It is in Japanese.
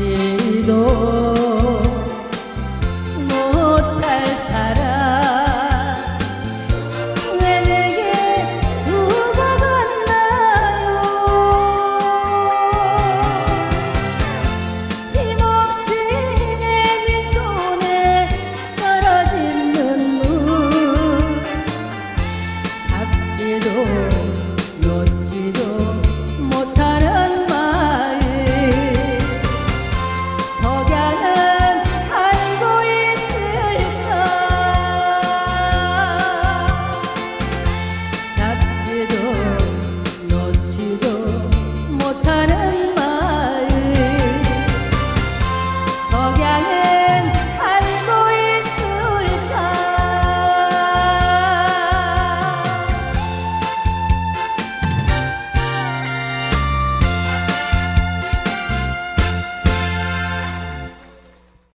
一度